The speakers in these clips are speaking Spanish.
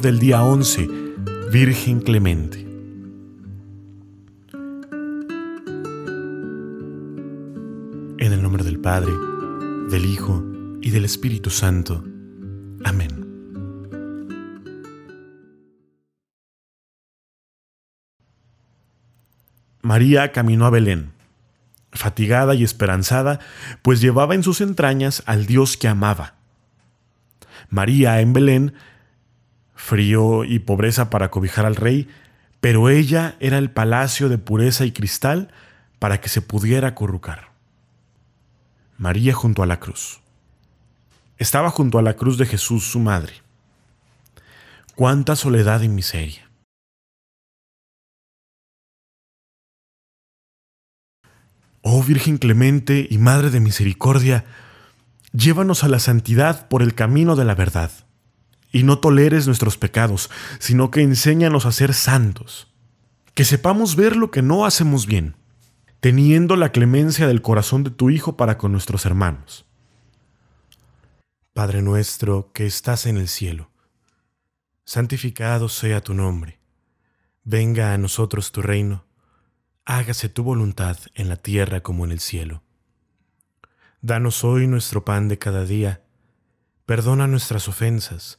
del día 11, Virgen Clemente. En el nombre del Padre, del Hijo y del Espíritu Santo. Amén. María caminó a Belén, fatigada y esperanzada, pues llevaba en sus entrañas al Dios que amaba. María en Belén, frío y pobreza para cobijar al rey, pero ella era el palacio de pureza y cristal para que se pudiera acurrucar. María junto a la cruz. Estaba junto a la cruz de Jesús su madre. Cuánta soledad y miseria. Oh Virgen clemente y Madre de Misericordia, llévanos a la santidad por el camino de la verdad, y no toleres nuestros pecados, sino que enséñanos a ser santos, que sepamos ver lo que no hacemos bien, teniendo la clemencia del corazón de tu Hijo para con nuestros hermanos. Padre nuestro que estás en el cielo, santificado sea tu nombre, venga a nosotros tu reino hágase tu voluntad en la tierra como en el cielo. Danos hoy nuestro pan de cada día, perdona nuestras ofensas,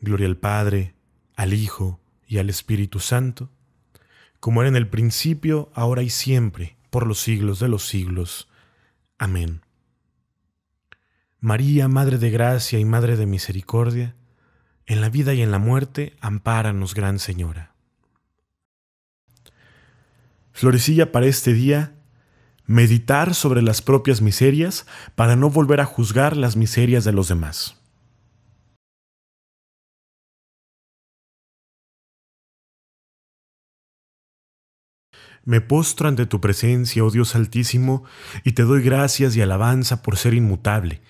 Gloria al Padre, al Hijo y al Espíritu Santo, como era en el principio, ahora y siempre, por los siglos de los siglos. Amén. María, Madre de Gracia y Madre de Misericordia, en la vida y en la muerte, ampáranos, Gran Señora. Florecilla para este día, meditar sobre las propias miserias para no volver a juzgar las miserias de los demás. Me postro ante tu presencia, oh Dios Altísimo, y te doy gracias y alabanza por ser inmutable,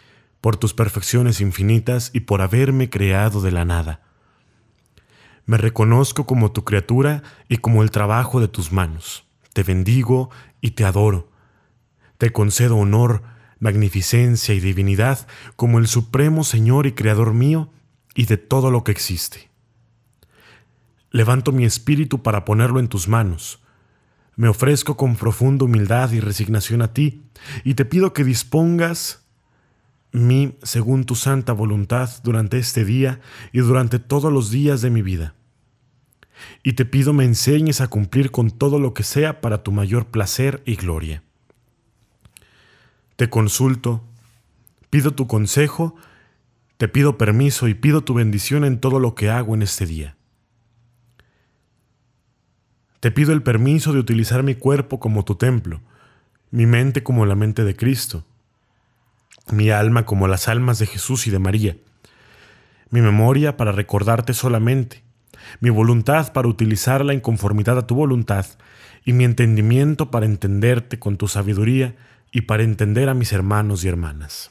por tus perfecciones infinitas y por haberme creado de la nada. Me reconozco como tu criatura y como el trabajo de tus manos. Te bendigo y te adoro. Te concedo honor, magnificencia y divinidad como el supremo Señor y Creador mío y de todo lo que existe. Levanto mi espíritu para ponerlo en tus manos me ofrezco con profunda humildad y resignación a ti, y te pido que dispongas mí según tu santa voluntad durante este día y durante todos los días de mi vida. Y te pido me enseñes a cumplir con todo lo que sea para tu mayor placer y gloria. Te consulto, pido tu consejo, te pido permiso y pido tu bendición en todo lo que hago en este día. Te pido el permiso de utilizar mi cuerpo como tu templo, mi mente como la mente de Cristo, mi alma como las almas de Jesús y de María, mi memoria para recordarte solamente, mi voluntad para utilizarla en conformidad a tu voluntad, y mi entendimiento para entenderte con tu sabiduría y para entender a mis hermanos y hermanas.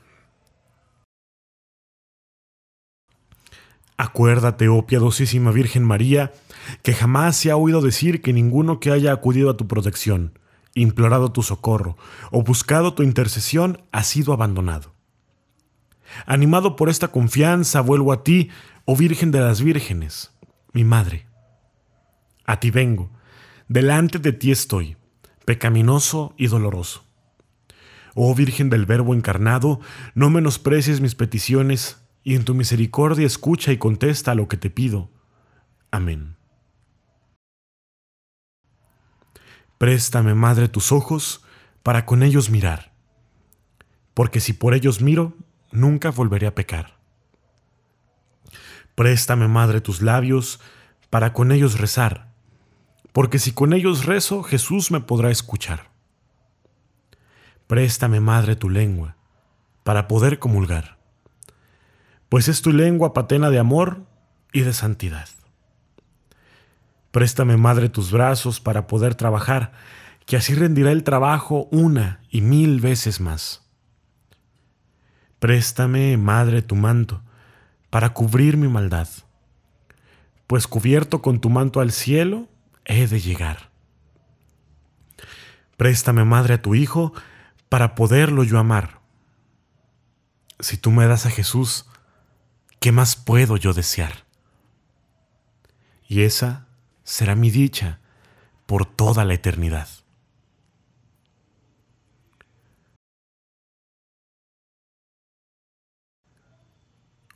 Acuérdate, oh piadosísima Virgen María, que jamás se ha oído decir que ninguno que haya acudido a tu protección, implorado tu socorro o buscado tu intercesión ha sido abandonado. Animado por esta confianza, vuelvo a ti, oh Virgen de las Vírgenes, mi Madre. A ti vengo, delante de ti estoy, pecaminoso y doloroso. Oh Virgen del Verbo encarnado, no menosprecies mis peticiones y en tu misericordia escucha y contesta lo que te pido. Amén. Préstame, Madre, tus ojos para con ellos mirar, porque si por ellos miro, nunca volveré a pecar. Préstame, Madre, tus labios para con ellos rezar, porque si con ellos rezo, Jesús me podrá escuchar. Préstame, Madre, tu lengua, para poder comulgar pues es tu lengua patena de amor y de santidad. Préstame, Madre, tus brazos para poder trabajar, que así rendirá el trabajo una y mil veces más. Préstame, Madre, tu manto, para cubrir mi maldad, pues cubierto con tu manto al cielo, he de llegar. Préstame, Madre, a tu Hijo, para poderlo yo amar. Si tú me das a Jesús, ¿qué más puedo yo desear? Y esa será mi dicha por toda la eternidad.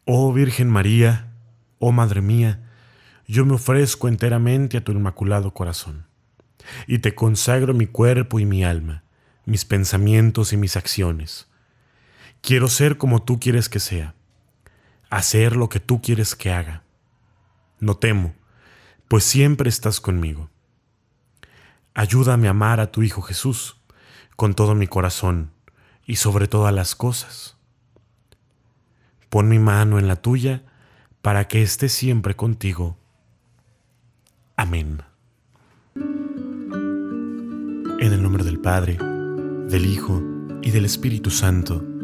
Oh Virgen María, oh Madre mía, yo me ofrezco enteramente a tu inmaculado corazón, y te consagro mi cuerpo y mi alma, mis pensamientos y mis acciones. Quiero ser como tú quieres que sea, hacer lo que tú quieres que haga. No temo, pues siempre estás conmigo. Ayúdame a amar a tu Hijo Jesús con todo mi corazón y sobre todas las cosas Pon mi mano en la tuya para que esté siempre contigo. Amén. En el nombre del Padre, del Hijo y del Espíritu Santo.